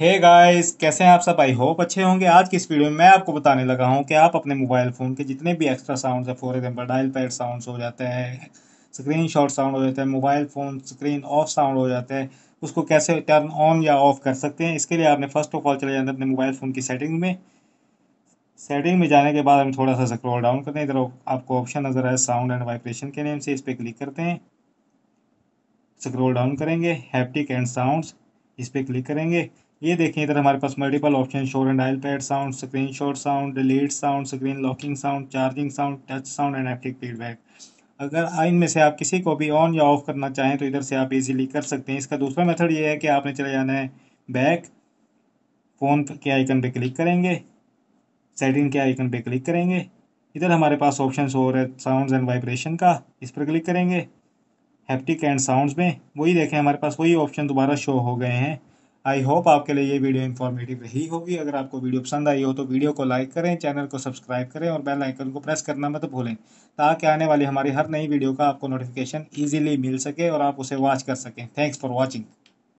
हे hey guys कैसे हैं आप सब? आई होप अच्छे होंगे। आज की इस वीडियो में मैं आपको बताने लगा हूँ कि आप अपने मोबाइल फ़ोन के जितने भी एक्स्ट्रा साउंड्स हैं for example dial pad sounds हो जाते हैं स्क्रीन शॉट साउंड हो जाता है mobile phone screen off sound हो जाते हैं, उसको कैसे टर्न ऑन या ऑफ़ कर सकते हैं, इसके लिए आपने फ़र्स्ट ऑफ़ ऑल चले जाना अपने मोबाइल फ़ोन की सेटिंग में। सेटिंग में जाने के बाद हम थोड़ा सा स्क्रॉल डाउन करते हैं। इधर आपको ऑप्शन नज़र आए साउंड एंड वाइब्रेशन के नेम से, इस पर क्लिक करते हैं। स्क्रॉल डाउन करेंगे। हैप्टिक एंड साउंड्स इस पर क्लिक करेंगे। ये देखें इधर हमारे पास मल्टीपल ऑप्शन शोर and dial pad sound screenshot sound delete sound screen locking sound charging sound touch sound and haptic feedback अगर इनमें से आप किसी को भी ऑन या ऑफ़ करना चाहें तो इधर से आप इजीली कर सकते हैं। इसका दूसरा मेथड ये है कि आपने चले जाना है बैक फ़ोन के आइकन पे क्लिक करेंगे सेटिंग के आइकन पे क्लिक करेंगे। इधर हमारे पास ऑप्शन हो रहे साउंड एंड वाइब्रेशन का, इस पर क्लिक करेंगे। हैप्टिक एंड साउंड्स में, वही देखें हमारे पास वही ऑप्शन दोबारा शो हो गए हैं। आई होप आपके लिए ये वीडियो इन्फॉर्मेटिव रही होगी। अगर आपको वीडियो पसंद आई हो तो वीडियो को लाइक करें चैनल को सब्सक्राइब करें और बेल आइकन को प्रेस करना मत भूलें, ताकि आने वाली हमारी हर नई वीडियो का आपको नोटिफिकेशन ईजिली मिल सके और आप उसे वॉच कर सकें। Thanks for watching